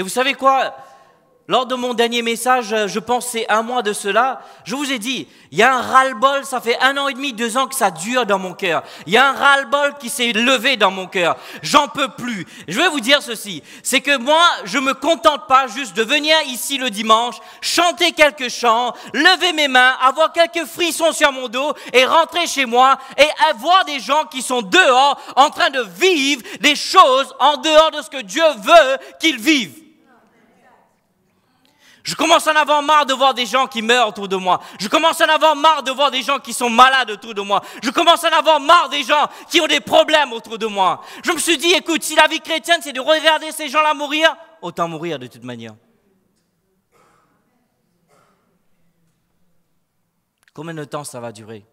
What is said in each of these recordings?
Et vous savez quoi? Lors de mon dernier message, je pensais un mois de cela, je vous ai dit, il y a un ras-le-bol, ça fait un an et demi, deux ans que ça dure dans mon cœur. Il y a un ras-le-bol qui s'est levé dans mon cœur. J'en peux plus. Je vais vous dire ceci, c'est que moi, je me contente pas juste de venir ici le dimanche, chanter quelques chants, lever mes mains, avoir quelques frissons sur mon dos et rentrer chez moi et avoir des gens qui sont dehors en train de vivre des choses en dehors de ce que Dieu veut qu'ils vivent. Je commence à en avoir marre de voir des gens qui meurent autour de moi. Je commence à en avoir marre de voir des gens qui sont malades autour de moi. Je commence à en avoir marre des gens qui ont des problèmes autour de moi. Je me suis dit, écoute, si la vie chrétienne, c'est de regarder ces gens-là mourir, autant mourir de toute manière. Combien de temps ça va durer?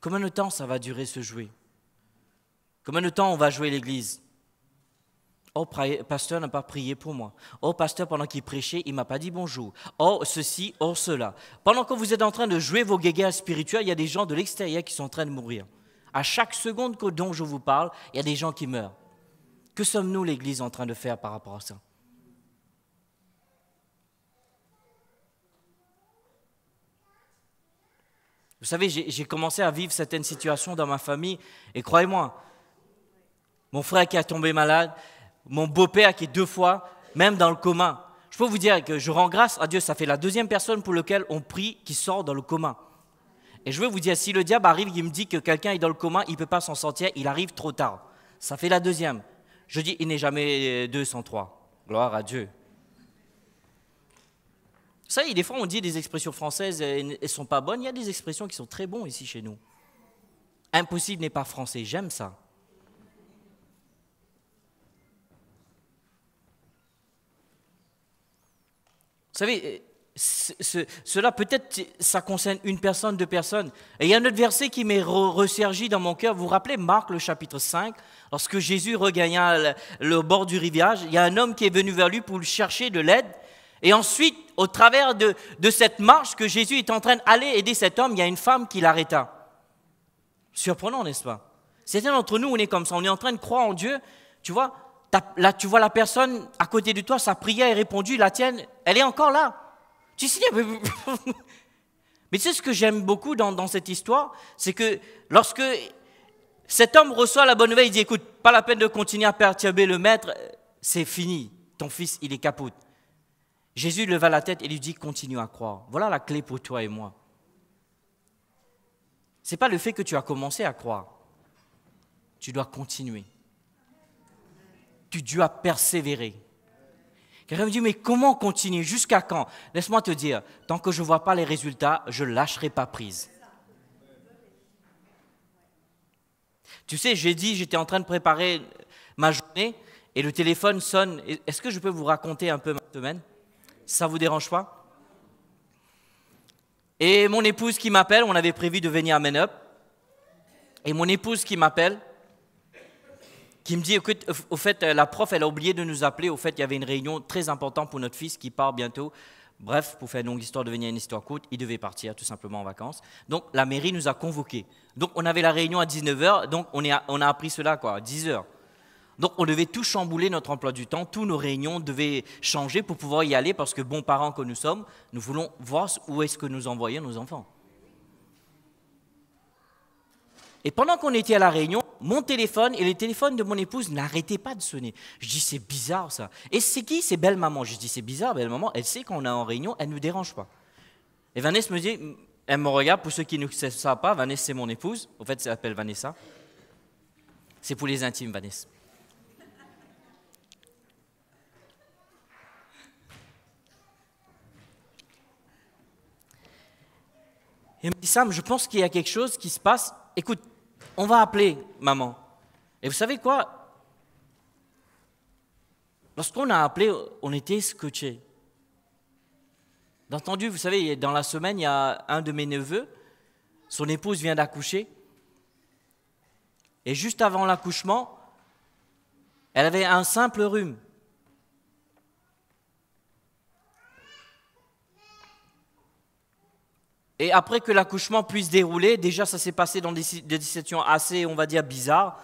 Combien de temps ça va durer ce jouet? Combien de temps on va jouer l'église? Oh, pasteur n'a pas prié pour moi. Oh, pasteur, pendant qu'il prêchait, il m'a pas dit bonjour. Oh, ceci, oh, cela. Pendant que vous êtes en train de jouer vos guéguerres spirituelles, il y a des gens de l'extérieur qui sont en train de mourir. À chaque seconde dont je vous parle, il y a des gens qui meurent. Que sommes-nous, l'Église, en train de faire par rapport à ça? Vous savez, j'ai commencé à vivre certaines situations dans ma famille, et croyez-moi, mon frère qui a tombé malade, mon beau-père qui est deux fois, même dans le coma. Je peux vous dire que je rends grâce à Dieu, ça fait la deuxième personne pour laquelle on prie qui sort dans le coma. Et je veux vous dire, si le diable arrive, il me dit que quelqu'un est dans le coma, il ne peut pas s'en sortir, il arrive trop tard. Ça fait la deuxième. Je dis, il n'est jamais deux sans trois. Gloire à Dieu. Vous savez, des fois, on dit des expressions françaises, elles ne sont pas bonnes. Il y a des expressions qui sont très bonnes ici chez nous. Impossible n'est pas français, j'aime ça. Vous savez, cela peut-être, ça concerne une personne, deux personnes. Et il y a un autre verset qui m'est ressurgi dans mon cœur. Vous vous rappelez Marc, le chapitre 5, lorsque Jésus regagna le, bord du rivage, il y a un homme qui est venu vers lui pour lui chercher de l'aide. Et ensuite, au travers de, de cette marche que Jésus est en train d'aller aider cet homme, il y a une femme qui l'arrêta. Surprenant, n'est-ce pas? Certains d'entre nous, on est comme ça, on est en train de croire en Dieu. Tu vois, tu vois la personne à côté de toi, sa prière est répondue, la tienne, elle est encore là. Tu sais, mais tu sais ce que j'aime beaucoup dans, cette histoire, c'est que lorsque cet homme reçoit la bonne nouvelle, il dit, écoute, pas la peine de continuer à perturber le maître, c'est fini, ton fils, il est capote. Jésus leva la tête et lui dit, continue à croire. Voilà la clé pour toi et moi. Ce n'est pas le fait que tu as commencé à croire. Tu dois continuer tu dois persévérer. Quelqu'un me dit, mais comment continuer? Jusqu'à quand? Laisse-moi te dire, tant que je ne vois pas les résultats, je ne lâcherai pas prise. Tu sais, j'ai dit, j'étais en train de préparer ma journée et le téléphone sonne. Est-ce que je peux vous raconter un peu ma semaine? Ça ne vous dérange pas? Et mon épouse qui m'appelle, on avait prévu de venir à Menup. Et mon épouse qui m'appelle, qui me dit, écoute, au fait, la prof, elle a oublié de nous appeler. Au fait, il y avait une réunion très importante pour notre fils qui part bientôt. Bref, pour faire une longue histoire, devenir une histoire courte, il devait partir tout simplement en vacances. Donc, la mairie nous a convoqués. Donc, on avait la réunion à 19h, donc on, est on a appris cela, quoi, à 10h. Donc, on devait tout chambouler notre emploi du temps, tous nos réunions devaient changer pour pouvoir y aller, parce que bons parents que nous sommes, nous voulons voir où est-ce que nous envoyons nos enfants. Et pendant qu'on était à la réunion, mon téléphone et le téléphone de mon épouse n'arrêtaient pas de sonner. Je dis, c'est bizarre ça. Et c'est qui C'est belle maman. Je dis, c'est bizarre, belle maman. Elle sait qu'on est en réunion, elle ne nous dérange pas. Et Vanessa me dit, elle me regarde, pour ceux qui ne savent pas, Vanessa c'est mon épouse. Au fait, elle s'appelle Vanessa. C'est pour les intimes, Vanessa. Et me dit, Sam, je pense qu'il y a quelque chose qui se passe. Écoute, on va appeler maman. Et vous savez quoi? Lorsqu'on a appelé, on était scotché. D'entendu, vous savez, dans la semaine, il y a un de mes neveux, son épouse vient d'accoucher. Et juste avant l'accouchement, elle avait un simple rhume. Et après que l'accouchement puisse dérouler, déjà ça s'est passé dans des, situations assez, on va dire, bizarres.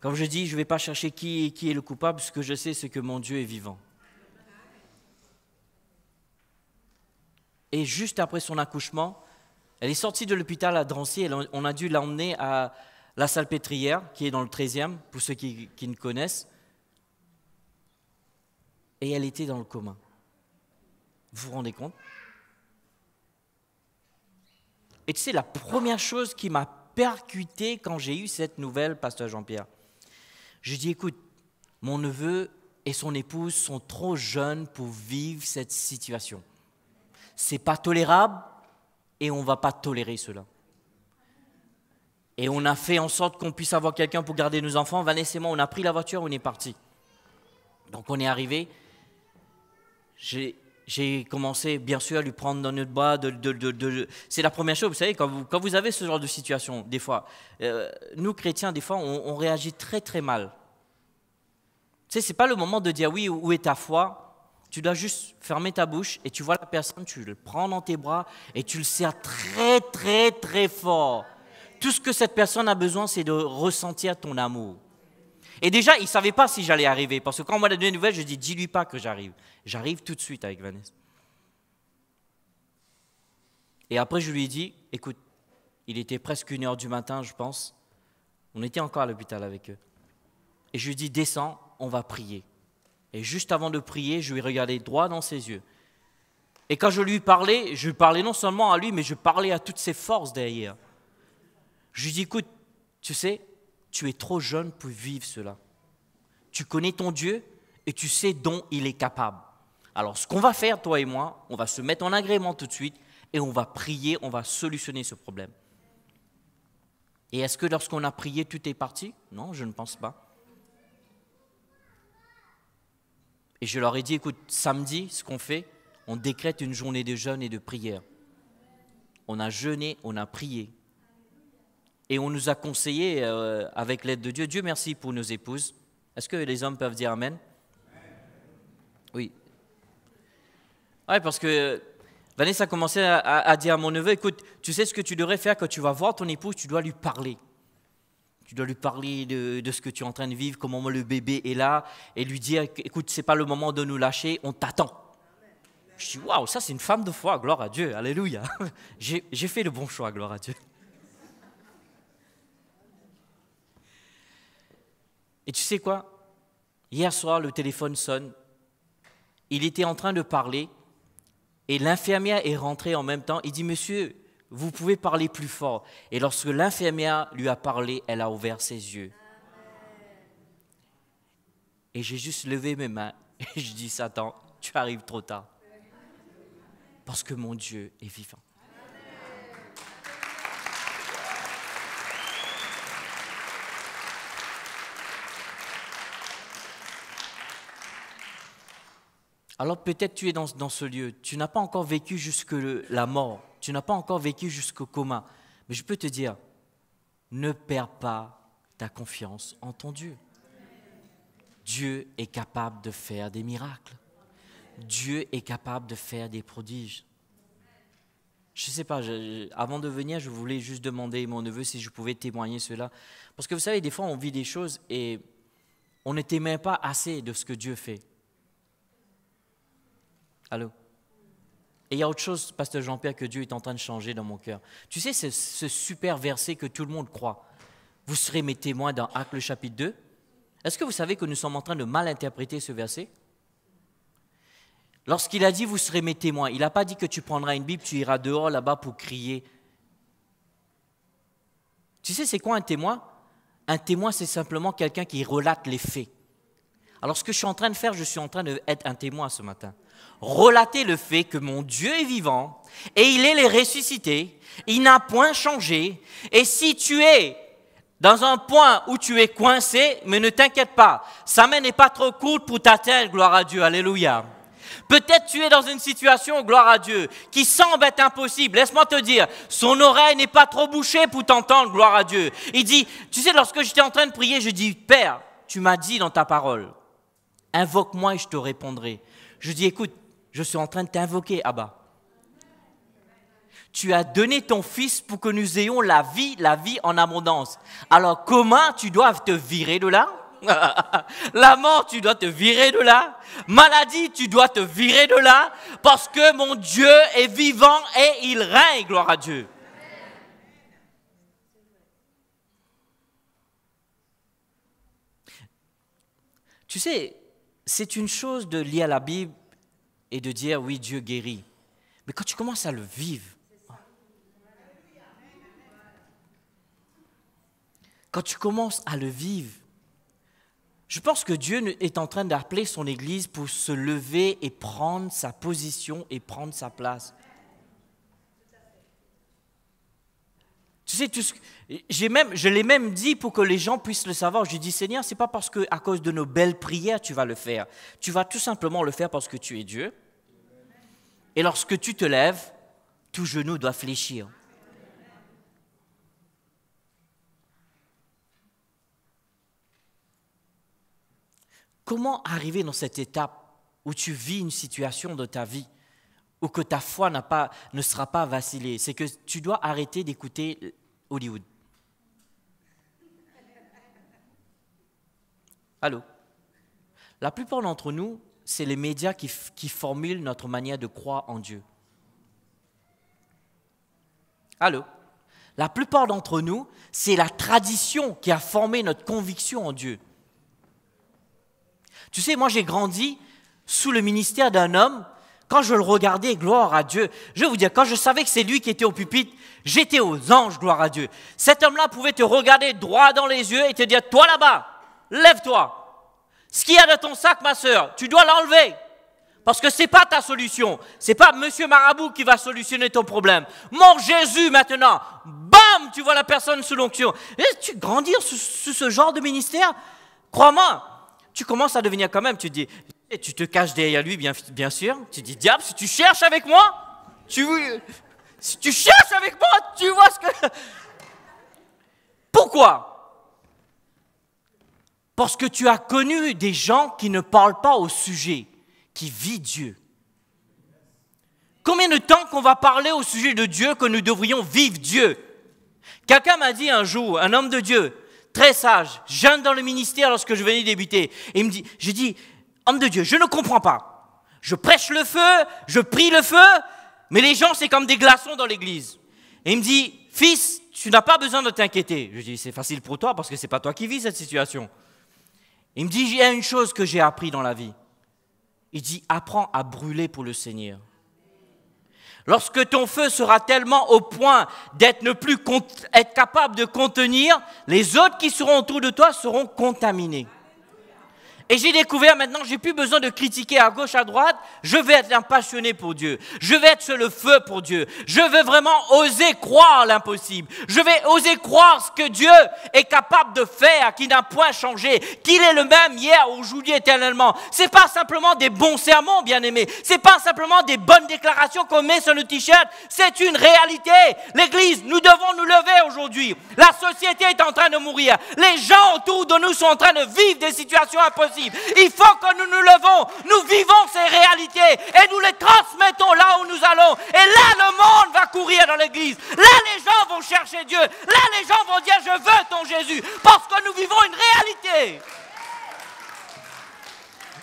Comme je dis, je ne vais pas chercher qui, est le coupable, ce que je sais, c'est que mon Dieu est vivant. Et juste après son accouchement, elle est sortie de l'hôpital à Drancy on a dû l'emmener à la Salpêtrière, qui est dans le 13e, pour ceux qui, qui ne connaissent. Et elle était dans le coma. Vous vous rendez compte? Et tu sais, la première chose qui m'a percuté quand j'ai eu cette nouvelle, pasteur Jean-Pierre, je dis, écoute, mon neveu et son épouse sont trop jeunes pour vivre cette situation. C'est pas tolérable et on va pas tolérer cela. Et on a fait en sorte qu'on puisse avoir quelqu'un pour garder nos enfants. Vanessa et moi, on a pris la voiture, on est parti. Donc on est arrivé. J'ai j'ai commencé, bien sûr, à lui prendre dans bras. De, c'est la première chose, vous savez, quand vous, quand vous, avez ce genre de situation, des fois, euh, nous, chrétiens, des fois, on, réagit très, très mal. Tu sais, ce n'est pas le moment de dire oui, où est ta foi Tu dois juste fermer ta bouche et tu vois la personne, tu le prends dans tes bras et tu le serres très, très, très fort. Tout ce que cette personne a besoin, c'est de ressentir ton amour. Et déjà, il ne savait pas si j'allais arriver. Parce que quand on m'a donné une nouvelle, je dis, dis-lui pas que j'arrive. J'arrive tout de suite avec Vanessa. Et après, je lui ai dit, écoute, il était presque une heure du matin, je pense. On était encore à l'hôpital avec eux. Et je lui ai dit, descends, on va prier. Et juste avant de prier, je lui ai regardé droit dans ses yeux. Et quand je lui parlais, je parlais non seulement à lui, mais je parlais à toutes ses forces derrière. Je lui ai dit, écoute, tu sais, tu es trop jeune pour vivre cela. Tu connais ton Dieu et tu sais dont il est capable. Alors ce qu'on va faire, toi et moi, on va se mettre en agrément tout de suite et on va prier, on va solutionner ce problème. Et est-ce que lorsqu'on a prié, tout est parti? Non, je ne pense pas. Et je leur ai dit, écoute, samedi, ce qu'on fait, on décrète une journée de jeûne et de prière. On a jeûné, on a prié. Et on nous a conseillé, euh, avec l'aide de Dieu, Dieu merci pour nos épouses. Est-ce que les hommes peuvent dire Amen? Oui. Oui, parce que Vanessa a commencé à, dire à mon neveu, écoute, tu sais ce que tu devrais faire quand tu vas voir ton épouse, tu dois lui parler. Tu dois lui parler de, ce que tu es en train de vivre, comment le bébé est là, et lui dire, écoute, ce n'est pas le moment de nous lâcher, on t'attend. Je dis, waouh, ça c'est une femme de foi, gloire à Dieu, alléluia. J'ai fait le bon choix, gloire à Dieu. Et tu sais quoi? Hier soir, le téléphone sonne. Il était en train de parler et l'infirmière est rentrée en même temps. Il dit, Monsieur, vous pouvez parler plus fort. Et lorsque l'infirmière lui a parlé, elle a ouvert ses yeux. Et j'ai juste levé mes mains et je dis, Satan, tu arrives trop tard. Parce que mon Dieu est vivant. Alors peut-être tu es dans, ce lieu, tu n'as pas encore vécu jusque la mort, tu n'as pas encore vécu jusqu'au coma. Mais je peux te dire, ne perds pas ta confiance en ton Dieu. Dieu est capable de faire des miracles. Dieu est capable de faire des prodiges. Je ne sais pas, avant de venir, je voulais juste demander à mon neveu si je pouvais témoigner cela. Parce que vous savez, des fois, on vit des choses et on ne témoigne pas assez de ce que Dieu fait. Allô? Et il y a autre chose, pasteur Jean-Pierre, que Dieu est en train de changer dans mon cœur. Tu sais, ce, super verset que tout le monde croit. Vous serez mes témoins dans Actes le chapitre 2. Est-ce que vous savez que nous sommes en train de mal interpréter ce verset? Lorsqu'il a dit vous serez mes témoins, il n'a pas dit que tu prendras une Bible, tu iras dehors là-bas pour crier. Tu sais, c'est quoi un témoin? Un témoin, c'est simplement quelqu'un qui relate les faits. Alors ce que je suis en train de faire, je suis en train d'être un témoin ce matin relater le fait que mon Dieu est vivant et il est les ressuscité, il n'a point changé. Et si tu es dans un point où tu es coincé, mais ne t'inquiète pas, sa main n'est pas trop courte pour t'atteindre, gloire à Dieu, alléluia. Peut-être tu es dans une situation, gloire à Dieu, qui semble être impossible. Laisse-moi te dire, son oreille n'est pas trop bouchée pour t'entendre, gloire à Dieu. Il dit, tu sais, lorsque j'étais en train de prier, je dis, Père, tu m'as dit dans ta parole, invoque-moi et je te répondrai. Je dis, écoute, je suis en train de t'invoquer, Abba. Tu as donné ton Fils pour que nous ayons la vie, la vie en abondance. Alors comment tu dois te virer de là? La mort, tu dois te virer de là. Maladie, tu dois te virer de là. Parce que mon Dieu est vivant et il règne, gloire à Dieu. Tu sais, c'est une chose de lire la Bible et de dire oui, Dieu guérit. Mais quand tu commences à le vivre, quand tu commences à le vivre, je pense que Dieu est en train d'appeler son Église pour se lever et prendre sa position et prendre sa place. Tu sais, même, je l'ai même dit pour que les gens puissent le savoir. Je dis, Seigneur, ce n'est pas parce que à cause de nos belles prières tu vas le faire. Tu vas tout simplement le faire parce que tu es Dieu. Et lorsque tu te lèves, tout genou doit fléchir. Comment arriver dans cette étape où tu vis une situation de ta vie où que ta foi pas, ne sera pas vacillée? C'est que tu dois arrêter d'écouter Hollywood. Allô? La plupart d'entre nous, c'est les médias qui, qui formulent notre manière de croire en Dieu. Allô? La plupart d'entre nous, c'est la tradition qui a formé notre conviction en Dieu. Tu sais, moi j'ai grandi sous le ministère d'un homme. Quand je le regardais, gloire à Dieu. Je vais vous dire, quand je savais que c'est lui qui était au pupitre, j'étais aux anges, gloire à Dieu. Cet homme-là pouvait te regarder droit dans les yeux et te dire, toi là-bas, lève-toi. Ce qu'il y a dans ton sac, ma soeur, tu dois l'enlever. Parce que ce n'est pas ta solution. Ce n'est pas Monsieur Marabout qui va solutionner ton problème. Mon Jésus maintenant, bam, tu vois la personne sous l'onction. Tu grandir sous, sous ce genre de ministère, crois-moi, tu commences à devenir quand même, tu dis, et tu te caches derrière lui, bien, sûr. Tu dis, diable, si tu cherches avec moi, tu, si tu cherches avec moi, tu vois ce que... Pourquoi? Parce que tu as connu des gens qui ne parlent pas au sujet, qui vit Dieu. Combien de temps qu'on va parler au sujet de Dieu que nous devrions vivre Dieu? Quelqu'un m'a dit un jour, un homme de Dieu, très sage, jeune dans le ministère lorsque je venais débuter. Et il me dit, j'ai dit, de Dieu, je ne comprends pas. Je prêche le feu, je prie le feu, mais les gens, c'est comme des glaçons dans l'église. Et il me dit, fils, tu n'as pas besoin de t'inquiéter. Je dis, c'est facile pour toi parce que c'est pas toi qui vis cette situation. Il me dit, il y a une chose que j'ai appris dans la vie. Il dit, apprends à brûler pour le Seigneur. Lorsque ton feu sera tellement au point d'être ne plus être capable de contenir, les autres qui seront autour de toi seront contaminés. Et j'ai découvert maintenant, j'ai plus besoin de critiquer à gauche, à droite. Je vais être un passionné pour Dieu. Je vais être sur le feu pour Dieu. Je veux vraiment oser croire l'impossible. Je vais oser croire ce que Dieu est capable de faire, qui n'a point changé, qu'il est le même hier, aujourd'hui, éternellement. C'est pas simplement des bons sermons, bien aimés. C'est pas simplement des bonnes déclarations qu'on met sur le t-shirt. C'est une réalité. L'église, nous devons nous lever aujourd'hui. La société est en train de mourir. Les gens autour de nous sont en train de vivre des situations impossibles. Il faut que nous nous levons, nous vivons ces réalités et nous les transmettons là où nous allons. Et là, le monde va courir dans l'église. Là, les gens vont chercher Dieu. Là, les gens vont dire, je veux ton Jésus. Parce que nous vivons une réalité.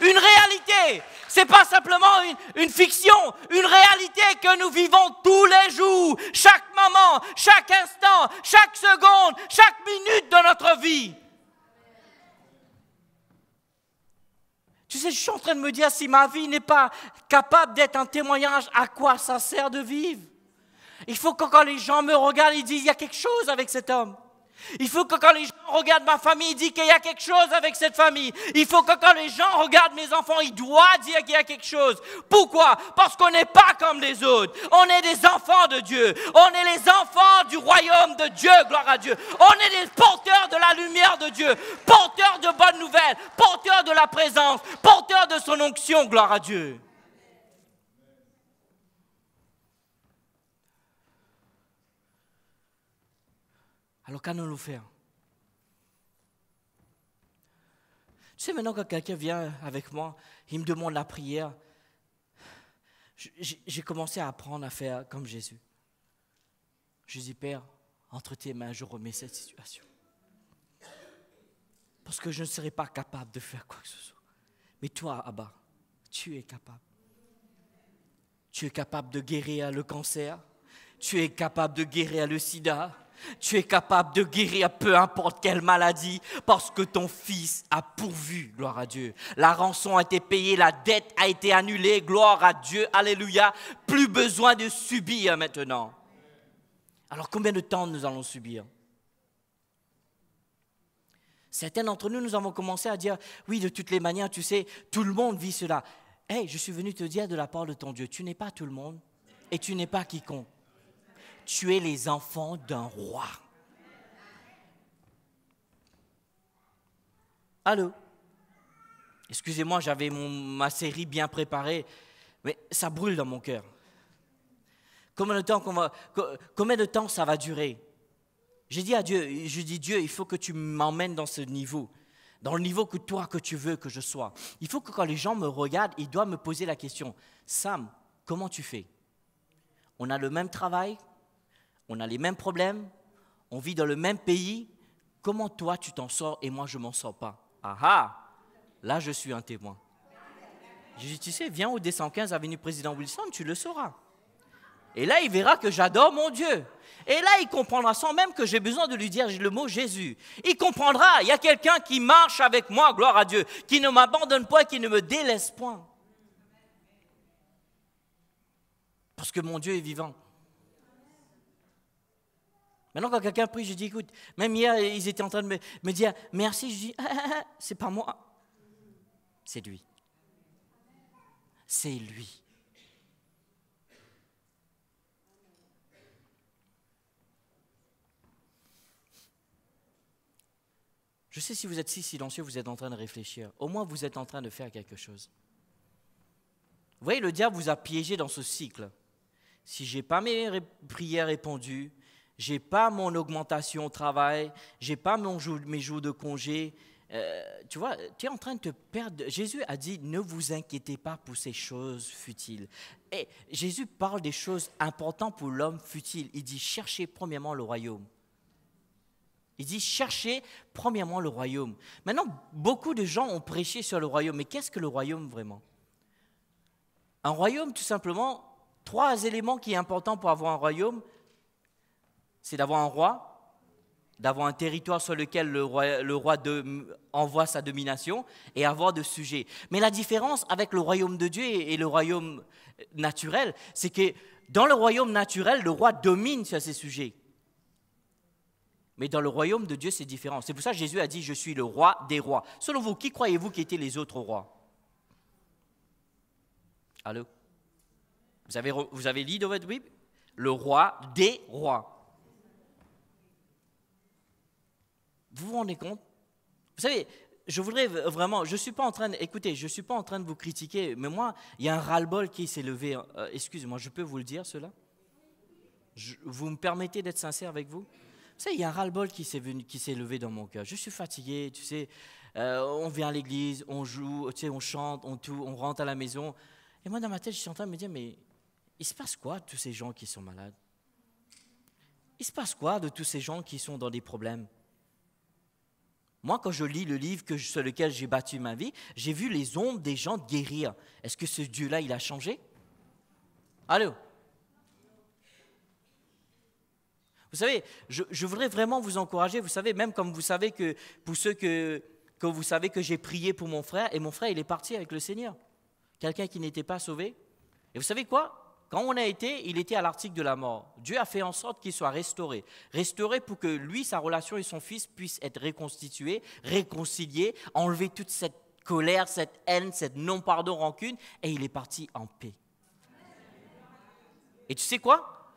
Une réalité. C'est pas simplement une, une, fiction, une réalité que nous vivons tous les jours, chaque moment, chaque instant, chaque seconde, chaque minute de notre vie. Tu sais, je suis en train de me dire, si ma vie n'est pas capable d'être un témoignage, à quoi ça sert de vivre? Il faut que quand les gens me regardent, ils disent, il y a quelque chose avec cet homme. Il faut que quand les gens regardent ma famille, ils disent qu'il y a quelque chose avec cette famille. Il faut que quand les gens regardent mes enfants, ils doivent dire qu'il y a quelque chose. Pourquoi? Parce qu'on n'est pas comme les autres. On est des enfants de Dieu. On est les enfants du royaume de Dieu, gloire à Dieu. On est des porteurs de la lumière de Dieu, porteurs de bonnes nouvelles, porteurs de la présence, porteurs de son onction, gloire à Dieu. Alors qu'allons-nous faire? Tu sais, maintenant que quelqu'un vient avec moi, il me demande la prière, j'ai commencé à apprendre à faire comme Jésus. Je dis, Père, entre tes mains, je remets cette situation. Parce que je ne serai pas capable de faire quoi que ce soit. Mais toi, Abba, tu es capable. Tu es capable de guérir le cancer. Tu es capable de guérir le sida. Tu es capable de guérir peu importe quelle maladie parce que ton fils a pourvu, gloire à Dieu. La rançon a été payée, la dette a été annulée, gloire à Dieu, alléluia. Plus besoin de subir maintenant. Alors combien de temps nous allons subir? Certains d'entre nous, nous avons commencé à dire, oui, de toutes les manières, tu sais, tout le monde vit cela. Hé, je suis venu te dire de la part de ton Dieu, tu n'es pas tout le monde et tu n'es pas quiconque. Tu es les enfants d'un roi. Allô? Excusez-moi, j'avais ma série bien préparée, mais ça brûle dans mon cœur. Combien de temps, combien de ça va durer? J'ai dit à Dieu, je dis Dieu, il faut que tu m'emmènes dans ce niveau, dans le niveau que toi, que tu veux que je sois. Il faut que quand les gens me regardent, ils doivent me poser la question, Sam, comment tu fais? On a le même travail, on a les mêmes problèmes, on vit dans le même pays, comment toi tu t'en sors et moi je m'en sors pas? Ah ah Là je suis un témoin. J'ai dit, tu sais, viens au D115 avenue Président Wilson, tu le sauras. Et là, il verra que j'adore mon Dieu. Et là, il comprendra sans même que j'ai besoin de lui dire le mot Jésus. Il comprendra, il y a quelqu'un qui marche avec moi, gloire à Dieu, qui ne m'abandonne pas, qui ne me délaisse point. Parce que mon Dieu est vivant. Maintenant, quand quelqu'un prie, je dis, écoute, même hier, ils étaient en train de me, dire merci. Je dis, ah, ah, ah, c'est pas moi, c'est lui. C'est lui. Je sais si vous êtes si silencieux, vous êtes en train de réfléchir. Au moins, vous êtes en train de faire quelque chose. Vous voyez, le diable vous a piégé dans ce cycle. Si je n'ai pas mes prières répondues, je n'ai pas mon augmentation au travail, je n'ai pas mes jours de congé, euh, tu vois, tu es en train de te perdre. Jésus a dit, ne vous inquiétez pas pour ces choses futiles. Et Jésus parle des choses importantes pour l'homme futile. Il dit, cherchez premièrement le royaume. Il dit cherchez premièrement le royaume. Maintenant, beaucoup de gens ont prêché sur le royaume, mais qu'est-ce que le royaume vraiment? Un royaume, tout simplement, trois éléments qui sont importants pour avoir un royaume, c'est d'avoir un roi, d'avoir un territoire sur lequel le roi, le roi envoie sa domination et avoir de sujets. Mais la différence avec le royaume de Dieu et le royaume naturel, c'est que dans le royaume naturel, le roi domine sur ses sujets. Mais dans le royaume de Dieu, c'est différent. C'est pour ça que Jésus a dit, je suis le roi des rois. Selon vous, qui croyez-vous qui étaient les autres rois? Allô? Vous avez, vous avez lu dans votre Bible? Le roi des rois. Vous vous rendez compte? Vous savez, je voudrais vraiment, je ne suis pas en train écoutez, je suis pas en train de vous critiquer, mais moi, il y a un ras-le-bol qui s'est levé. Euh, excusez-moi, je peux vous le dire, cela? Vous me permettez d'être sincère avec vous? Tu sais, il y a un ras-le-bol qui s'est, qui s'est levé dans mon cœur. Je suis fatigué, tu sais. Euh, on vient à l'église, on joue, tu sais, on chante, on tout, on rentre à la maison. Et moi, dans ma tête, je suis en train de me dire, mais il se passe quoi de tous ces gens qui sont malades? Il se passe quoi de tous ces gens qui sont dans des problèmes? Moi, quand je lis le livre sur lequel j'ai battu ma vie, j'ai vu les ombres des gens guérir. Est-ce que ce Dieu-là, il a changé? Allô? Vous savez, je, voudrais vraiment vous encourager, vous savez, même comme vous savez que pour ceux que vous savez que j'ai prié pour mon frère, et mon frère, il est parti avec le Seigneur. Quelqu'un qui n'était pas sauvé. Et vous savez quoi? Quand on a été, il était à l'article de la mort. Dieu a fait en sorte qu'il soit restauré. Restauré pour que lui, sa relation et son fils puissent être reconstitués, réconciliés, enlever toute cette colère, cette haine, cette non-pardon, rancune, et il est parti en paix. Et tu sais quoi?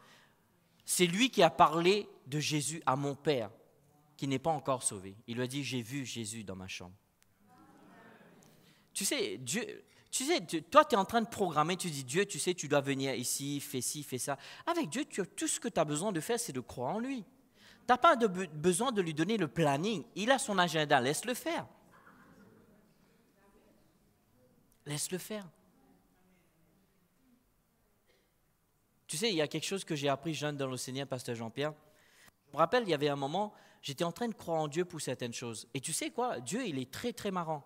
C'est lui qui a parlé de Jésus à mon père, qui n'est pas encore sauvé. Il lui a dit, j'ai vu Jésus dans ma chambre. Tu sais, Dieu, tu sais, toi, tu es en train de programmer, tu dis, Dieu, tu sais, tu dois venir ici, fais ci, fais ça. Avec Dieu, tu tout ce que tu as besoin de faire, c'est de croire en lui. Tu n'as pas besoin de lui donner le planning. Il a son agenda, laisse-le faire. Laisse-le faire. Tu sais, il y a quelque chose que j'ai appris jeune dans le Seigneur, Pasteur Jean-Pierre. Je me rappelle, il y avait un moment, j'étais en train de croire en Dieu pour certaines choses. Et tu sais quoi? Dieu, il est très, très marrant.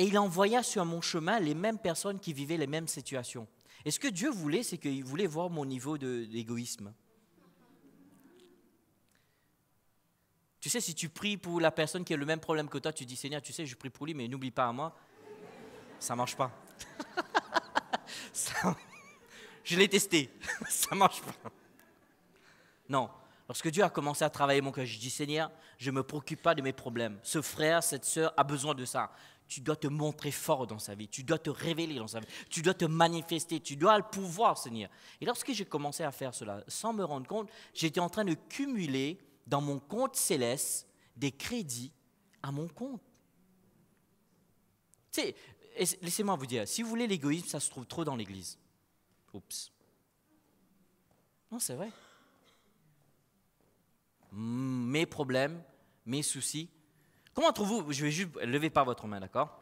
Et il envoya sur mon chemin les mêmes personnes qui vivaient les mêmes situations. Et ce que Dieu voulait, c'est qu'il voulait voir mon niveau d'égoïsme. Tu sais, si tu pries pour la personne qui a le même problème que toi, tu dis Seigneur, tu sais, je prie pour lui, mais n'oublie pas à moi. Ça marche pas. je l'ai testé. Ça marche pas. Non. Lorsque Dieu a commencé à travailler mon cœur, je dis Seigneur, je ne me préoccupe pas de mes problèmes. Ce frère, cette sœur a besoin de ça. Tu dois te montrer fort dans sa vie. Tu dois te révéler dans sa vie. Tu dois te manifester. Tu dois le pouvoir, Seigneur. Et lorsque j'ai commencé à faire cela, sans me rendre compte, j'étais en train de cumuler dans mon compte céleste des crédits à mon compte. Tu sais, laissez-moi vous dire, si vous voulez l'égoïsme, ça se trouve trop dans l'Église. Oups. Non, c'est vrai. Mes problèmes, mes soucis. Comment trouvez-vous, je vais juste lever pas votre main, d'accord?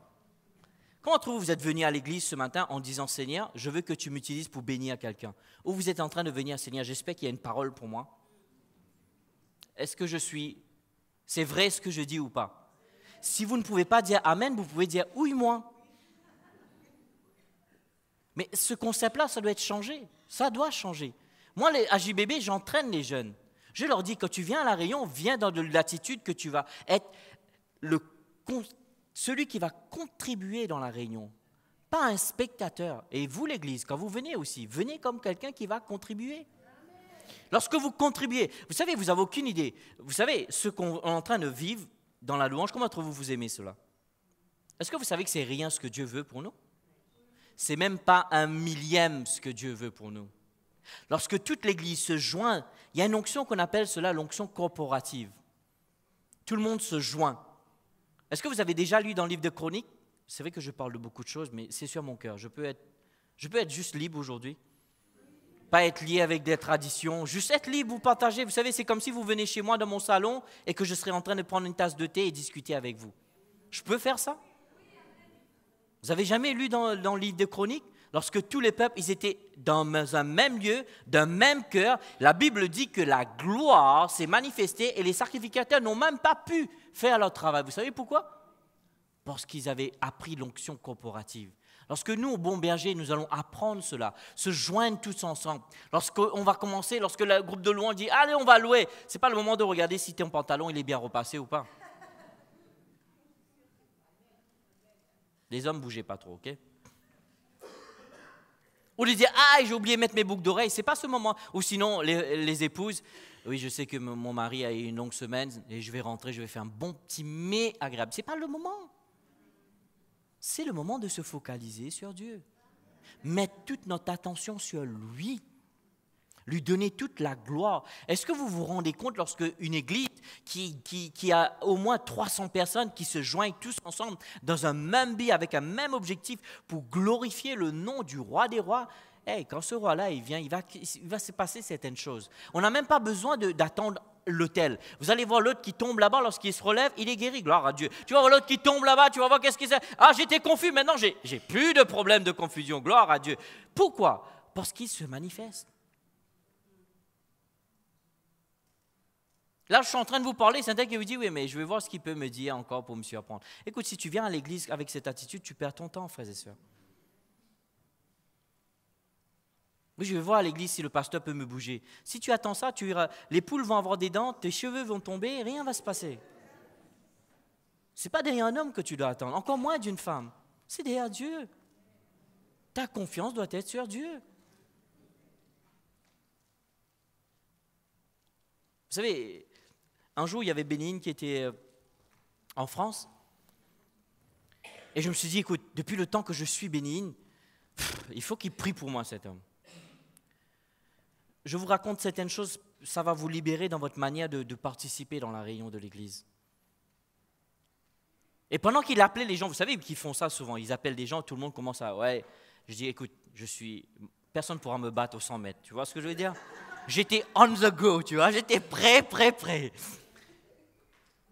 Comment trouvez-vous, vous êtes venu à l'église ce matin en disant Seigneur, je veux que tu m'utilises pour bénir quelqu'un? Ou vous êtes en train de venir, Seigneur, j'espère qu'il y a une parole pour moi est-ce que je suis, c'est vrai ce que je dis ou pas? Si vous ne pouvez pas dire Amen, vous pouvez dire ouille-moi. Mais ce concept-là, ça doit être changé. Ça doit changer. Moi, les AJBB, j'entraîne les jeunes. Je leur dis, quand tu viens à la Réunion, viens dans l'attitude que tu vas être le, celui qui va contribuer dans la Réunion, pas un spectateur. Et vous, l'Église, quand vous venez aussi, venez comme quelqu'un qui va contribuer. Lorsque vous contribuez, vous savez, vous n'avez aucune idée. Vous savez, ce qu'on est en train de vivre dans la louange, comment d'entre vous vous aimez cela? Est-ce que vous savez que c'est rien ce que Dieu veut pour nous? C'est même pas un millième ce que Dieu veut pour nous. Lorsque toute l'Église se joint, il y a une onction qu'on appelle cela l'onction corporative. Tout le monde se joint. Est-ce que vous avez déjà lu dans le livre de Chroniques? C'est vrai que je parle de beaucoup de choses, mais c'est sur mon cœur. Je peux être, juste libre aujourd'hui pas être lié avec des traditions, juste être libre, vous partager. Vous savez, c'est comme si vous venez chez moi dans mon salon et que je serais en train de prendre une tasse de thé et discuter avec vous. Je peux faire ça? Vous avez jamais lu dans, dans le livre de Chroniques? Lorsque tous les peuples, ils étaient dans un même lieu, d'un même cœur, la Bible dit que la gloire s'est manifestée et les sacrificateurs n'ont même pas pu faire leur travail. Vous savez pourquoi? Parce qu'ils avaient appris l'onction corporative. Lorsque nous, au Bon Berger, nous allons apprendre cela, se joindre tous ensemble. Lorsqu'on va commencer, lorsque le groupe de louange dit Allez, on va louer, ce n'est pas le moment de regarder si ton pantalon il est bien repassé ou pas. Les hommes, bougez pas trop, ok? Ou de dire Ah, j'ai oublié de mettre mes boucles d'oreilles, c'est pas ce moment. Ou sinon, les, épouses Oui, je sais que mon mari a eu une longue semaine et je vais rentrer, je vais faire un bon petit mais agréable. Ce n'est pas le moment c'est le moment de se focaliser sur Dieu. Mettre toute notre attention sur lui. Lui donner toute la gloire. Est-ce que vous vous rendez compte lorsque une église qui, qui, a au moins 300 personnes qui se joignent tous ensemble dans un même but, avec un même objectif pour glorifier le nom du roi des rois, hey, quand ce roi-là, il vient, il va, il va se passer certaines choses. On n'a même pas besoin d'attendre l'autel. Vous allez voir l'autre qui tombe là-bas, lorsqu'il se relève, il est guéri, gloire à Dieu. Tu vas voir l'autre qui tombe là-bas, tu vas voir qu'est-ce qu'il fait. Ah, j'étais confus, maintenant j'ai plus de problème de confusion, gloire à Dieu. Pourquoi? Parce qu'il se manifeste. Là, je suis en train de vous parler, c'est un qui vous dit, oui, mais je vais voir ce qu'il peut me dire encore pour me surprendre. Écoute, si tu viens à l'église avec cette attitude, tu perds ton temps, frères et sœurs. Oui, je vais voir à l'église si le pasteur peut me bouger. Si tu attends ça, tu les poules vont avoir des dents, tes cheveux vont tomber, rien va se passer. Ce n'est pas derrière un homme que tu dois attendre, encore moins d'une femme. C'est derrière Dieu. Ta confiance doit être sur Dieu. Vous savez, un jour, il y avait Bénigne qui était euh, en France. Et je me suis dit, écoute, depuis le temps que je suis Bénigne, il faut qu'il prie pour moi, cet homme je vous raconte certaines choses, ça va vous libérer dans votre manière de, participer dans la réunion de l'Église. Et pendant qu'il appelait les gens, vous savez qu'ils font ça souvent, ils appellent des gens, tout le monde commence à, ouais, je dis, écoute, je suis, personne ne pourra me battre au 100 mètres, tu vois ce que je veux dire? J'étais on the go, tu vois, j'étais prêt, prêt, prêt.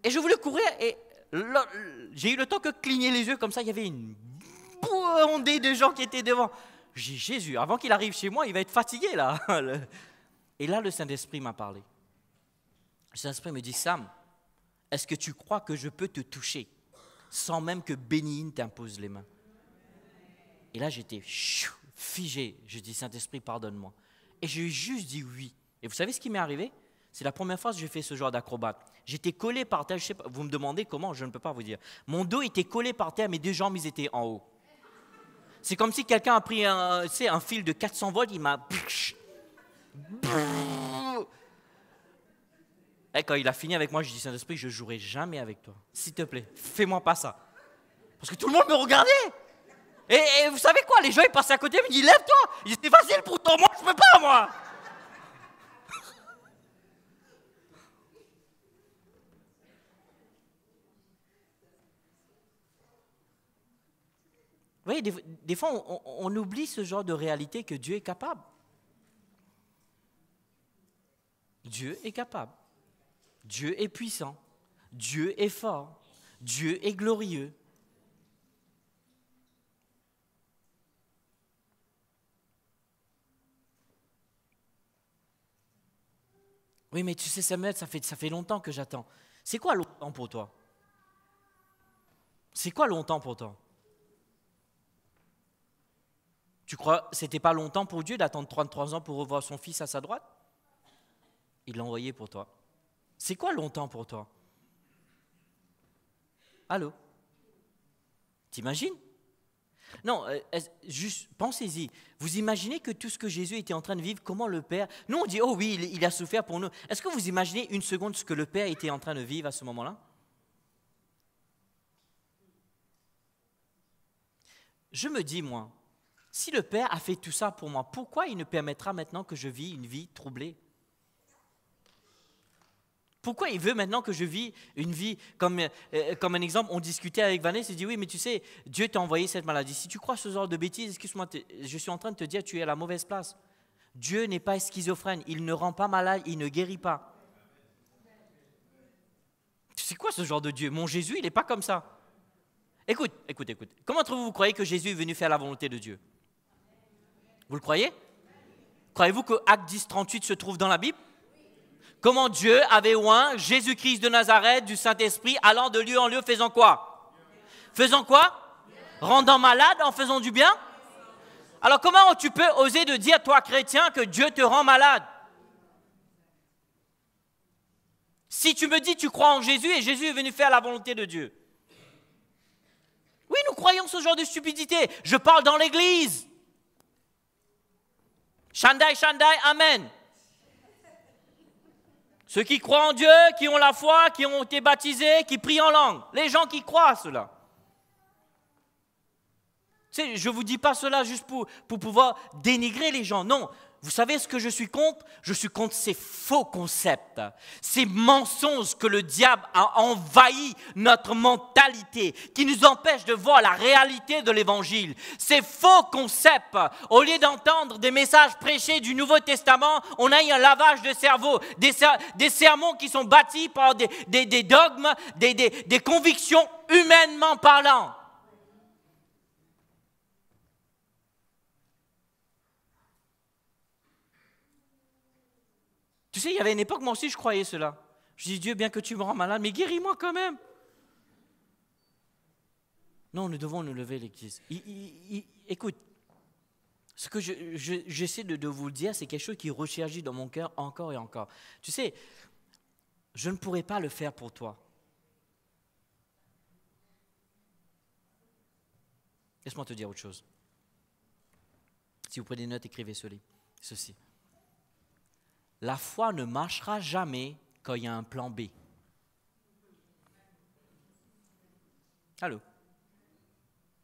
Et je voulais courir, et j'ai eu le temps que cligner les yeux comme ça, il y avait une bondée de gens qui étaient devant. J'ai dit, Jésus, avant qu'il arrive chez moi, il va être fatigué là. Et là, le Saint-Esprit m'a parlé. Le Saint-Esprit me dit, Sam, est-ce que tu crois que je peux te toucher sans même que Bénigne t'impose les mains? Et là, j'étais figé. Je dis, Saint-Esprit, pardonne-moi. Et j'ai juste dit oui. Et vous savez ce qui m'est arrivé? C'est la première fois que j'ai fait ce genre d'acrobate. J'étais collé par terre, je sais pas, vous me demandez comment, je ne peux pas vous dire. Mon dos était collé par terre, mes deux jambes, étaient en haut. C'est comme si quelqu'un a pris un, un fil de 400 volts, il m'a... Et quand il a fini avec moi, je dis Saint-Esprit, je jouerai jamais avec toi. S'il te plaît, fais-moi pas ça. Parce que tout le monde me regardait. Et, vous savez quoi Les gens, ils passaient à côté, ils me disent Lève-toi C'est facile pour toi, moi, je peux pas, moi voyez, des, fois, on, oublie ce genre de réalité que Dieu est capable. Dieu est capable. Dieu est puissant. Dieu est fort. Dieu est glorieux. Oui, mais tu sais, Samuel, ça fait, ça fait longtemps que j'attends. C'est quoi longtemps pour toi? C'est quoi longtemps pour toi? Tu crois c'était pas longtemps pour Dieu d'attendre 33 ans pour revoir son fils à sa droite? Il l'a envoyé pour toi. C'est quoi longtemps pour toi? Allô? T'imagines? Non, euh, juste pensez-y. Vous imaginez que tout ce que Jésus était en train de vivre, comment le Père... Nous, on dit, oh oui, il, a souffert pour nous. Est-ce que vous imaginez une seconde ce que le Père était en train de vivre à ce moment-là? Je me dis, moi, si le Père a fait tout ça pour moi, pourquoi il ne permettra maintenant que je vis une vie troublée? Pourquoi il veut maintenant que je vis une vie comme, euh, comme un exemple? On discutait avec Vanessa, il dit oui, mais tu sais, Dieu t'a envoyé cette maladie. Si tu crois ce genre de bêtises, excuse-moi, je suis en train de te dire, tu es à la mauvaise place. Dieu n'est pas schizophrène, il ne rend pas malade, il ne guérit pas. C'est quoi ce genre de Dieu? Mon Jésus, il n'est pas comme ça. Écoute, écoute, écoute. Comment vous croyez que Jésus est venu faire la volonté de Dieu? Vous le croyez? Croyez-vous que Acte 10, 38 se trouve dans la Bible? Comment Dieu avait oint Jésus-Christ de Nazareth du Saint-Esprit allant de lieu en lieu faisant quoi? Faisant quoi? Rendant malade en faisant du bien? Alors comment tu peux oser de dire, toi chrétien, que Dieu te rend malade? Si tu me dis tu crois en Jésus et Jésus est venu faire la volonté de Dieu. Oui, nous croyons ce genre de stupidité. Je parle dans l'église. Shandai, Shandai, Amen. Ceux qui croient en Dieu, qui ont la foi, qui ont été baptisés, qui prient en langue. Les gens qui croient cela. je ne vous dis pas cela juste pour pouvoir dénigrer les gens. Non, vous savez ce que je suis contre? Je suis contre ces faux concepts, ces mensonges que le diable a envahi notre mentalité, qui nous empêchent de voir la réalité de l'évangile. Ces faux concepts, au lieu d'entendre des messages prêchés du Nouveau Testament, on a eu un lavage de cerveau, des, sermons qui sont bâtis par des, des, dogmes, des convictions humainement parlant. Tu sais, il y avait une époque, moi aussi, je croyais cela. Je dis, Dieu, bien que tu me rends malade, mais guéris-moi quand même. Non, nous devons nous lever, l'Église. Écoute, ce que j'essaie de, de, vous dire, c'est quelque chose qui ressurgit dans mon cœur encore et encore. Tu sais, je ne pourrais pas le faire pour toi. Laisse-moi te dire autre chose. Si vous prenez des notes, écrivez ceci la foi ne marchera jamais quand il y a un plan B. Allô?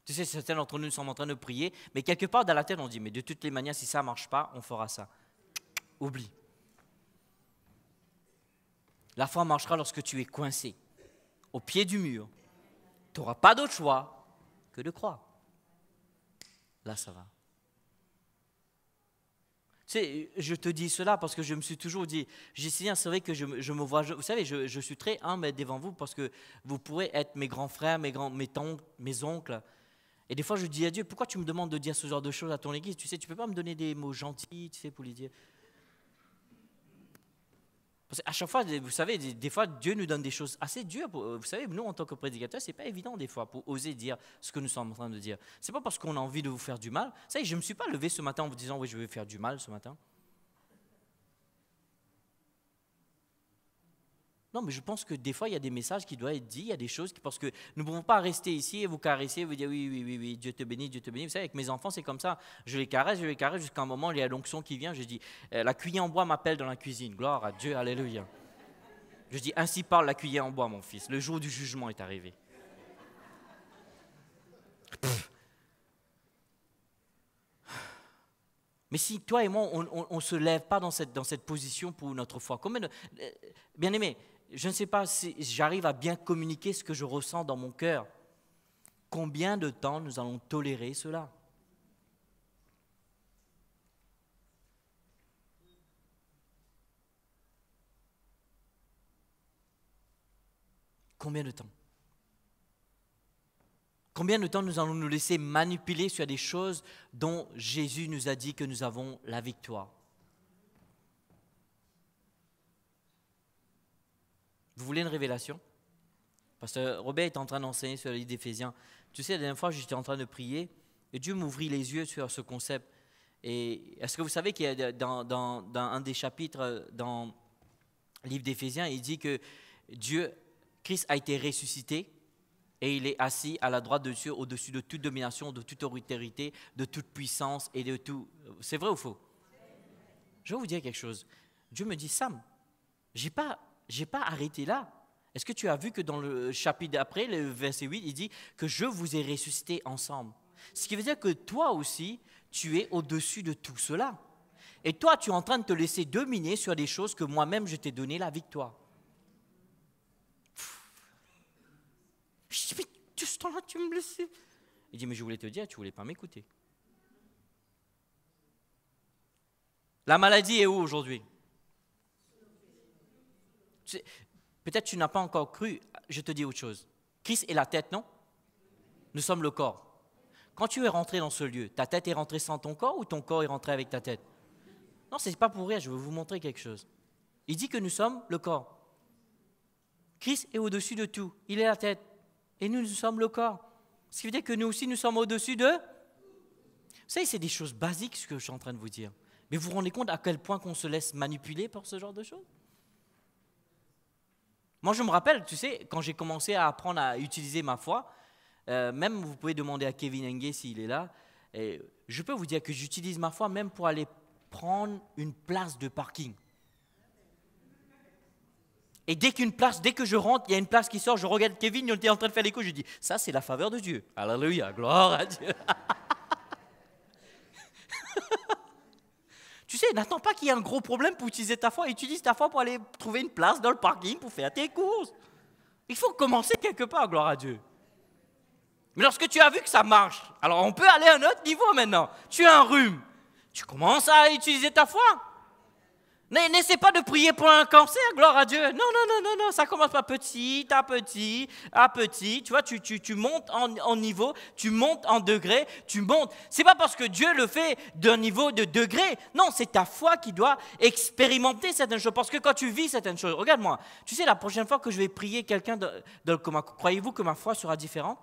Tu sais, certains d'entre nous sommes en train de prier, mais quelque part dans la tête, on dit, mais de toutes les manières, si ça ne marche pas, on fera ça. Oublie. La foi marchera lorsque tu es coincé, au pied du mur. Tu n'auras pas d'autre choix que de croire. Là, ça va je te dis cela parce que je me suis toujours dit, Seigneur, c'est vrai que je, me vois, vous savez, je, suis très humble devant vous parce que vous pourrez être mes grands frères, mes, grands, mes tantes, mes oncles. Et des fois, je dis à Dieu, pourquoi tu me demandes de dire ce genre de choses à ton église? Tu sais, tu peux pas me donner des mots gentils, tu sais, pour les dire. Parce à chaque fois, vous savez, des, fois, Dieu nous donne des choses assez dures. vous savez, nous, en tant que prédicateurs, ce n'est pas évident des fois pour oser dire ce que nous sommes en train de dire. Ce n'est pas parce qu'on a envie de vous faire du mal. Vous savez, je ne me suis pas levé ce matin en vous disant, oui, je vais faire du mal ce matin. Non, mais je pense que des fois, il y a des messages qui doivent être dits, il y a des choses qui, parce que nous ne pouvons pas rester ici et vous caresser, vous dire oui, oui, oui, oui, Dieu te bénit, Dieu te bénit. Vous savez, avec mes enfants, c'est comme ça. Je les caresse, je les caresse jusqu'à un moment, il y a l'onction qui vient. Je dis, euh, la cuillère en bois m'appelle dans la cuisine. Gloire à Dieu, alléluia. Je dis, ainsi parle la cuillère en bois, mon fils. Le jour du jugement est arrivé. Mais si toi et moi, on ne se lève pas dans cette, dans cette position pour notre foi, euh, bien aimé, je ne sais pas si j'arrive à bien communiquer ce que je ressens dans mon cœur. Combien de temps nous allons tolérer cela? Combien de temps? Combien de temps nous allons nous laisser manipuler sur des choses dont Jésus nous a dit que nous avons la victoire? Vous voulez une révélation? Parce que Robert est en train d'enseigner sur la livre d'Éphésiens. Tu sais, la dernière fois, j'étais en train de prier et Dieu m'ouvrit les yeux sur ce concept. Et est-ce que vous savez qu'il y a dans, dans, un des chapitres dans le livre d'Éphésiens, il dit que Dieu, Christ a été ressuscité et il est assis à la droite de Dieu au-dessus de toute domination, de toute autorité, de toute puissance et de tout. C'est vrai ou faux? Je vais vous dire quelque chose. Dieu me dit, Sam, j'ai pas j'ai pas arrêté là. Est-ce que tu as vu que dans le chapitre d'après, le verset 8, il dit que je vous ai ressuscité ensemble. Ce qui veut dire que toi aussi, tu es au-dessus de tout cela. Et toi, tu es en train de te laisser dominer sur des choses que moi-même, je t'ai donné la victoire. Je dis, mais tout ce temps-là, tu me laissais. Il dit, mais je voulais te dire, tu voulais pas m'écouter. La maladie est où aujourd'hui? Peut-être tu n'as pas encore cru, je te dis autre chose. Christ est la tête, non? Nous sommes le corps. Quand tu es rentré dans ce lieu, ta tête est rentrée sans ton corps ou ton corps est rentré avec ta tête? Non, ce n'est pas pour rire, je veux vous montrer quelque chose. Il dit que nous sommes le corps. Christ est au-dessus de tout, il est la tête. Et nous, nous sommes le corps. Ce qui veut dire que nous aussi, nous sommes au-dessus de... Vous savez, c'est des choses basiques ce que je suis en train de vous dire. Mais vous vous rendez compte à quel point qu'on se laisse manipuler par ce genre de choses? Moi, je me rappelle, tu sais, quand j'ai commencé à apprendre à utiliser ma foi, euh, même vous pouvez demander à Kevin Engue s'il est là, et je peux vous dire que j'utilise ma foi même pour aller prendre une place de parking. Et dès qu'une place, dès que je rentre, il y a une place qui sort, je regarde Kevin, il était en train de faire l'écho, je dis, ça c'est la faveur de Dieu. Alléluia, gloire à Dieu. Tu sais, n'attends pas qu'il y ait un gros problème pour utiliser ta foi. Utilise ta foi pour aller trouver une place dans le parking pour faire tes courses. Il faut commencer quelque part, gloire à Dieu. Mais lorsque tu as vu que ça marche, alors on peut aller à un autre niveau maintenant. Tu as un rhume. Tu commences à utiliser ta foi. N'essaie pas de prier pour un cancer, gloire à Dieu. Non, non, non, non, non, ça commence pas petit à petit, à petit. Tu vois, tu, tu, tu montes en, niveau, tu montes en degré, tu montes. C'est pas parce que Dieu le fait d'un niveau de degré. Non, c'est ta foi qui doit expérimenter certaines choses. Parce que quand tu vis certaines choses, regarde-moi, tu sais, la prochaine fois que je vais prier quelqu'un croyez-vous que ma foi sera différente?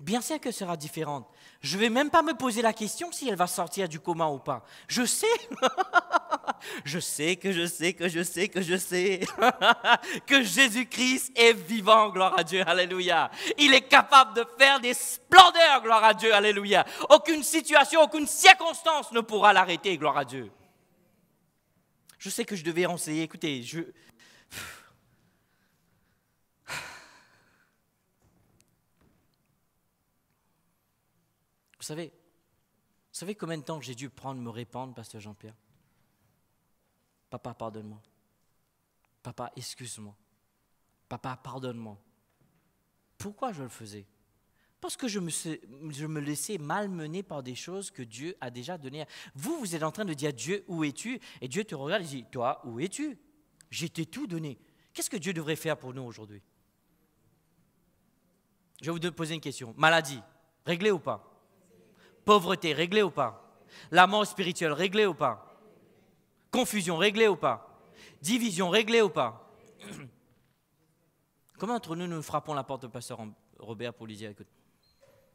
Bien sûr que sera différente. Je ne vais même pas me poser la question si elle va sortir du coma ou pas. Je sais. je sais que je sais que je sais que je sais que Jésus-Christ est vivant, gloire à Dieu, alléluia. Il est capable de faire des splendeurs, gloire à Dieu, alléluia. Aucune situation, aucune circonstance ne pourra l'arrêter, gloire à Dieu. Je sais que je devais enseigner. Écoutez, je, savez, vous savez combien de temps j'ai dû prendre me répandre, pasteur Jean-Pierre? Papa, pardonne-moi. Papa, excuse-moi. Papa, pardonne-moi. Pourquoi je le faisais? Parce que je me, je me laissais malmener par des choses que Dieu a déjà données. Vous, vous êtes en train de dire Dieu, où es-tu? Et Dieu te regarde et dit Toi, où es-tu? J'ai tout donné. Qu'est-ce que Dieu devrait faire pour nous aujourd'hui? Je vais vous poser une question. Maladie, réglée ou pas? Pauvreté, réglée ou pas? La mort spirituelle, réglée ou pas? Confusion, réglée ou pas? Division, réglée ou pas? Comment entre nous nous frappons la porte de pasteur Robert pour lui dire écoute,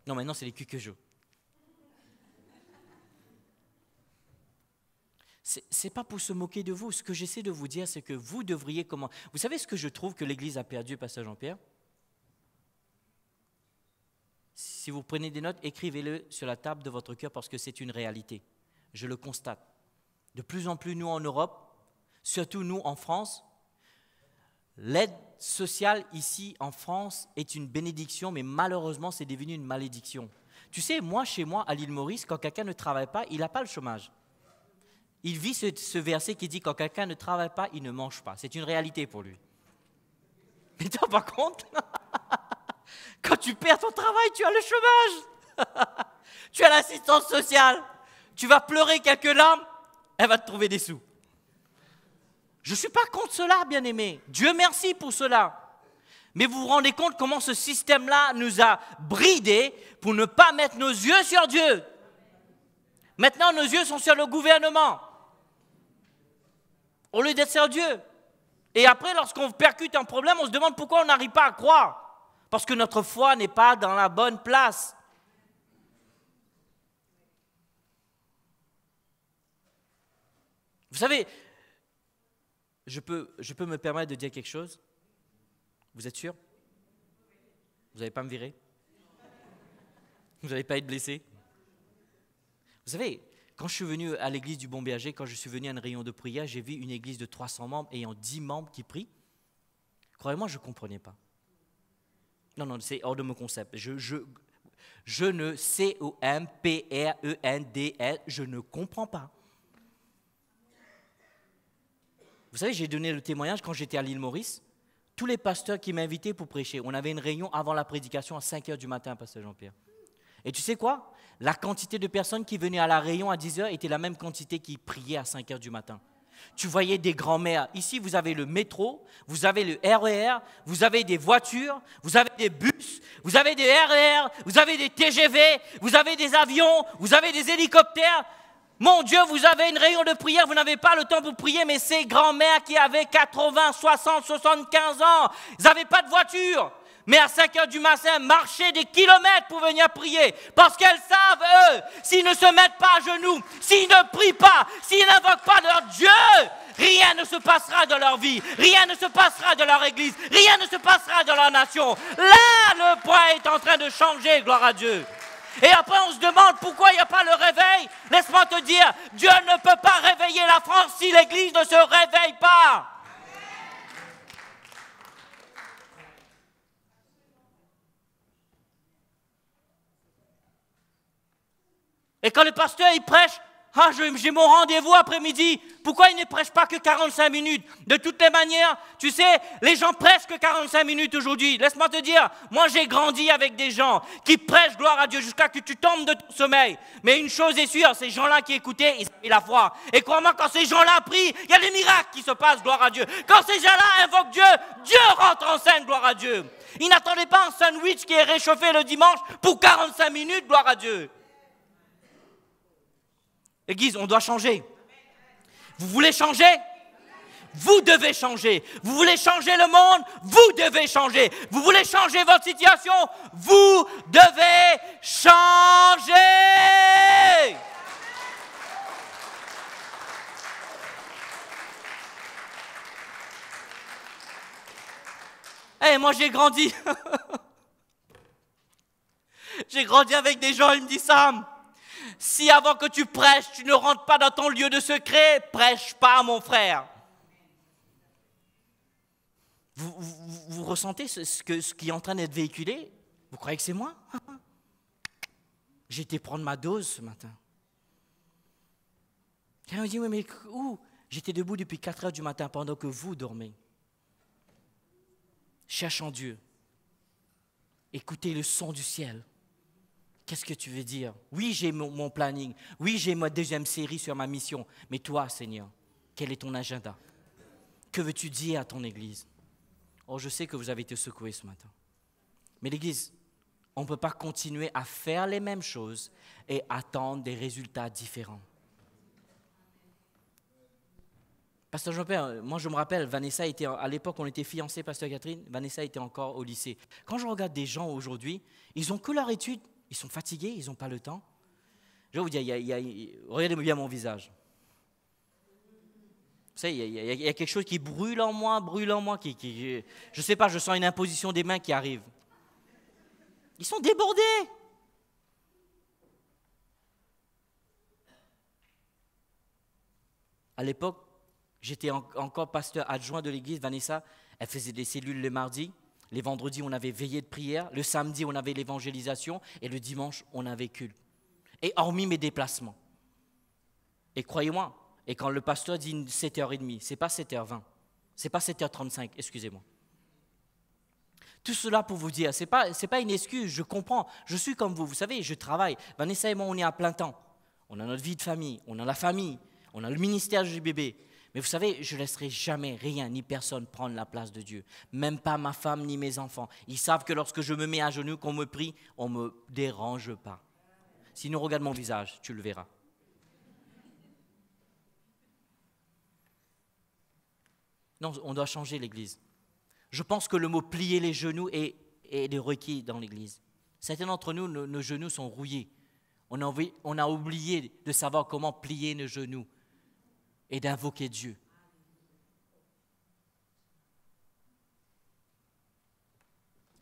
non maintenant c'est les culs que je. C'est pas pour se moquer de vous. Ce que j'essaie de vous dire, c'est que vous devriez comment. Vous savez ce que je trouve que l'Église a perdu, Pasteur Jean-Pierre? Si vous prenez des notes, écrivez-le sur la table de votre cœur parce que c'est une réalité. Je le constate. De plus en plus, nous en Europe, surtout nous en France, l'aide sociale ici en France est une bénédiction, mais malheureusement, c'est devenu une malédiction. Tu sais, moi, chez moi, à l'île Maurice, quand quelqu'un ne travaille pas, il n'a pas le chômage. Il vit ce, verset qui dit quand quelqu'un ne travaille pas, il ne mange pas. C'est une réalité pour lui. Mais tu pas compte Quand tu perds ton travail, tu as le chômage. tu as l'assistance sociale. Tu vas pleurer quelques larmes, elle va te trouver des sous. Je ne suis pas contre cela, bien aimé. Dieu merci pour cela. Mais vous vous rendez compte comment ce système-là nous a bridés pour ne pas mettre nos yeux sur Dieu. Maintenant, nos yeux sont sur le gouvernement au lieu d'être sur Dieu. Et après, lorsqu'on percute un problème, on se demande pourquoi on n'arrive pas à croire. Parce que notre foi n'est pas dans la bonne place. Vous savez, je peux, je peux me permettre de dire quelque chose? Vous êtes sûr? Vous n'allez pas me virer? Vous n'allez pas être blessé? Vous savez, quand je suis venu à l'église du Bon Berger, quand je suis venu à une réunion de prière, j'ai vu une église de 300 membres ayant 10 membres qui prient. Croyez-moi, je ne comprenais pas. Non, non, c'est hors de mon concept. Je, je, je ne C-O-M-P-R-E-N-D-L, je ne comprends pas. Vous savez, j'ai donné le témoignage quand j'étais à l'île Maurice. Tous les pasteurs qui m'invitaient pour prêcher, on avait une réunion avant la prédication à 5 h du matin, pasteur Jean-Pierre. Et tu sais quoi? La quantité de personnes qui venaient à la réunion à 10 heures était la même quantité qui priaient à 5 heures du matin. Tu voyais des grands-mères. Ici, vous avez le métro, vous avez le RER, e vous avez des voitures, vous avez des bus, vous avez des RER, e vous avez des TGV, vous avez des avions, vous avez des hélicoptères. Mon Dieu, vous avez une réunion de prière, vous n'avez pas le temps pour prier, mais ces grands-mères qui avaient 80, 60, 75 ans, ils n'avaient pas de voiture mais à 5 heures du matin, marcher des kilomètres pour venir prier. Parce qu'elles savent, eux, s'ils ne se mettent pas à genoux, s'ils ne prient pas, s'ils n'invoquent pas leur Dieu, rien ne se passera dans leur vie, rien ne se passera dans leur église, rien ne se passera dans leur nation. Là, le point est en train de changer, gloire à Dieu. Et après, on se demande pourquoi il n'y a pas le réveil. Laisse-moi te dire, Dieu ne peut pas réveiller la France si l'Église ne se réveille pas. Et quand le pasteur il prêche, ah, j'ai mon rendez-vous après-midi. Pourquoi il ne prêche pas que 45 minutes? De toutes les manières, tu sais, les gens prêchent que 45 minutes aujourd'hui. Laisse-moi te dire, moi j'ai grandi avec des gens qui prêchent gloire à Dieu jusqu'à que tu tombes de ton sommeil. Mais une chose est sûre, ces gens-là qui écoutaient, ils la foi. Et crois-moi, quand ces gens-là prient, il y a des miracles qui se passent, gloire à Dieu. Quand ces gens-là invoquent Dieu, Dieu rentre en scène, gloire à Dieu. Ils n'attendaient pas un sandwich qui est réchauffé le dimanche pour 45 minutes, gloire à Dieu. Église, on doit changer. Vous voulez changer? Vous devez changer. Vous voulez changer le monde? Vous devez changer. Vous voulez changer votre situation? Vous devez changer. Eh, moi j'ai grandi. j'ai grandi avec des gens, ils me disent Sam, si avant que tu prêches, tu ne rentres pas dans ton lieu de secret, prêche pas, mon frère. Vous, ressentez ce, qui est en train d'être véhiculé? Vous croyez que c'est moi? J'ai été prendre ma dose ce matin. Me dit, mais où? J'étais debout depuis 4 heures du matin pendant que vous dormez. Cherchant Dieu. Écoutez le son du ciel. Qu'est-ce que tu veux dire? Oui, j'ai mon, planning. Oui, j'ai ma deuxième série sur ma mission. Mais toi, Seigneur, quel est ton agenda? Que veux-tu dire à ton Église? Oh, je sais que vous avez été secoué ce matin. Mais l'Église, on ne peut pas continuer à faire les mêmes choses et attendre des résultats différents. Pasteur Jean-Pierre, moi je me rappelle, Vanessa était, à l'époque on était fiancés, Pasteur Catherine, Vanessa était encore au lycée. Quand je regarde des gens aujourd'hui, ils ont que leur étude, ils sont fatigués, ils n'ont pas le temps. Je vais vous dire, regardez bien mon visage. Vous savez, il y, a, quelque chose qui brûle en moi, brûle en moi, qui, je ne sais pas, je sens une imposition des mains qui arrive. Ils sont débordés. À l'époque, j'étais encore pasteur adjoint de l'église. Vanessa, elle faisait des cellules le mardi. Les vendredis, on avait veillé de prière. Le samedi, on avait l'évangélisation. Et le dimanche, on avait culte. Et hormis mes déplacements. Et croyez-moi, et quand le pasteur dit 7h30, ce n'est pas 7h20, ce n'est pas 7h35, excusez-moi. Tout cela pour vous dire, ce n'est pas, pas une excuse, je comprends, je suis comme vous, vous savez, je travaille. Vanessa et moi, on est à plein temps. On a notre vie de famille, on a la famille, on a le ministère du bébé. Mais vous savez, je ne laisserai jamais rien ni personne prendre la place de Dieu. Même pas ma femme ni mes enfants. Ils savent que lorsque je me mets à genoux, qu'on me prie, on ne me dérange pas. Si nous regarde mon visage, tu le verras. Non, on doit changer l'Église. Je pense que le mot plier les genoux est, est requis dans l'Église. Certains d'entre nous, nos, genoux sont rouillés. On a oublié de savoir comment plier nos genoux et d'invoquer Dieu.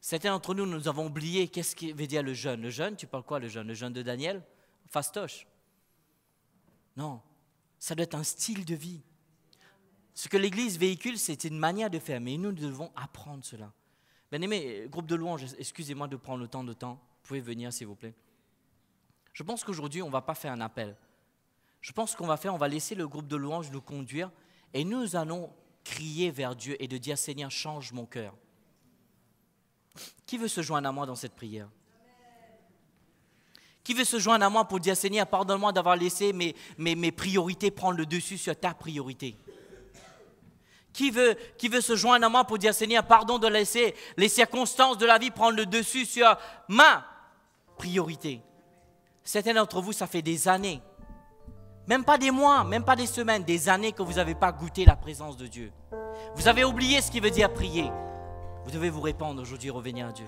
Certains d'entre nous, nous avons oublié qu'est-ce qui veut dire le jeûne. Le jeûne, tu parles quoi le jeûne? Le jeûne de Daniel? Fastoche Non, ça doit être un style de vie. Ce que l'Église véhicule, c'est une manière de faire, mais nous devons apprendre cela. Bien aimé, groupe de louanges, excusez-moi de prendre le temps de temps. Vous pouvez venir, s'il vous plaît. Je pense qu'aujourd'hui, on ne va pas faire un appel. Je pense qu'on va faire, on va laisser le groupe de louanges nous conduire et nous allons crier vers Dieu et de dire Seigneur, change mon cœur. Qui veut se joindre à moi dans cette prière? Qui veut se joindre à moi pour dire Seigneur, pardonne-moi d'avoir laissé mes, priorités prendre le dessus sur ta priorité? Qui veut, qui veut se joindre à moi pour dire Seigneur, pardon de laisser les circonstances de la vie prendre le dessus sur ma priorité? Certains d'entre vous, ça fait des années, même pas des mois, même pas des semaines, des années que vous n'avez pas goûté la présence de Dieu. Vous avez oublié ce qui veut dire prier. Vous devez vous répandre aujourd'hui, revenir à Dieu.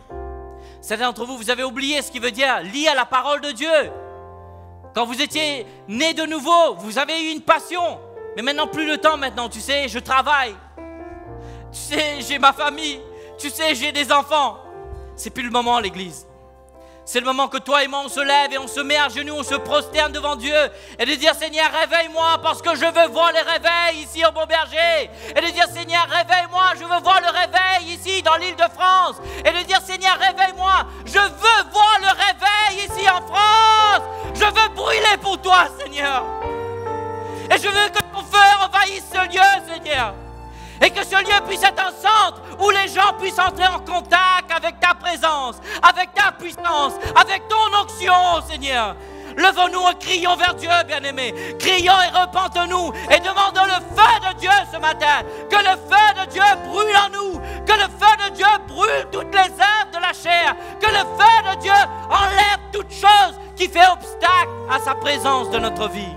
Certains d'entre vous, vous avez oublié ce qui veut dire lier à la parole de Dieu. Quand vous étiez né de nouveau, vous avez eu une passion. Mais maintenant, plus le temps maintenant, tu sais, je travaille. Tu sais, j'ai ma famille. Tu sais, j'ai des enfants. C'est plus le moment, l'église. C'est le moment que toi et moi, on se lève et on se met à genoux, on se prosterne devant Dieu et de dire Seigneur, réveille-moi parce que je veux voir les réveils ici au Bon Berger. Et de dire Seigneur, réveille-moi, je veux voir le réveil ici dans l'île de France. Et de dire Seigneur, réveille-moi, je veux voir le réveil ici en France. Je veux brûler pour toi, Seigneur. Et je veux que ton feu envahisse ce lieu, Seigneur. Et que ce lieu puisse être un centre où les gens puissent entrer en contact avec ta présence, avec ta puissance, avec ton onction, Seigneur. Levons-nous et crions vers Dieu, bien-aimés. Crions et repentons-nous et demandons le feu de Dieu ce matin. Que le feu de Dieu brûle en nous. Que le feu de Dieu brûle toutes les œuvres de la chair. Que le feu de Dieu enlève toute chose qui fait obstacle à sa présence de notre vie.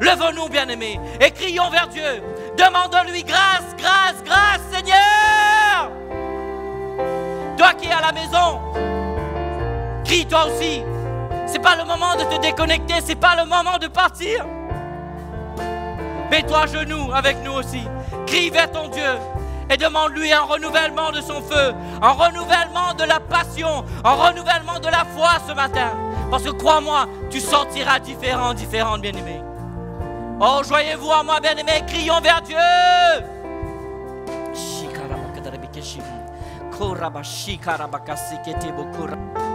Levons-nous, bien-aimés, et crions vers Dieu. Demandons-lui grâce, grâce, grâce, Seigneur. Toi qui es à la maison, crie toi aussi. C'est pas le moment de te déconnecter, c'est pas le moment de partir. Mets-toi à genoux avec nous aussi. Crie vers ton Dieu et demande-lui un renouvellement de son feu, un renouvellement de la passion, un renouvellement de la foi ce matin. Parce que crois-moi, tu sortiras différent, différent, bien-aimé. Oh, joyez-vous à moi, bien-aimé, crions vers Dieu. Tout-puissant, tu